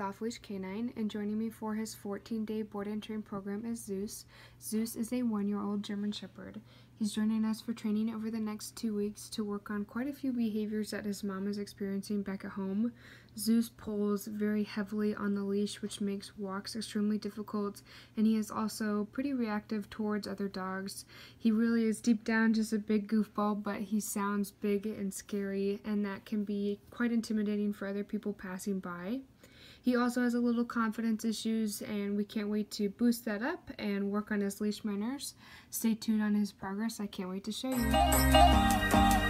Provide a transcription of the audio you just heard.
Off Leash K9, and joining me for his 14 day board and train program is Zeus. Zeus is a one year old German Shepherd. He's joining us for training over the next two weeks to work on quite a few behaviors that his mom is experiencing back at home. Zeus pulls very heavily on the leash, which makes walks extremely difficult, and he is also pretty reactive towards other dogs. He really is deep down just a big goofball, but he sounds big and scary, and that can be quite intimidating for other people passing by. He also has a little confidence issues, and we can't wait to boost that up and work on his leash manners. Stay tuned on his progress. I can't wait to show you.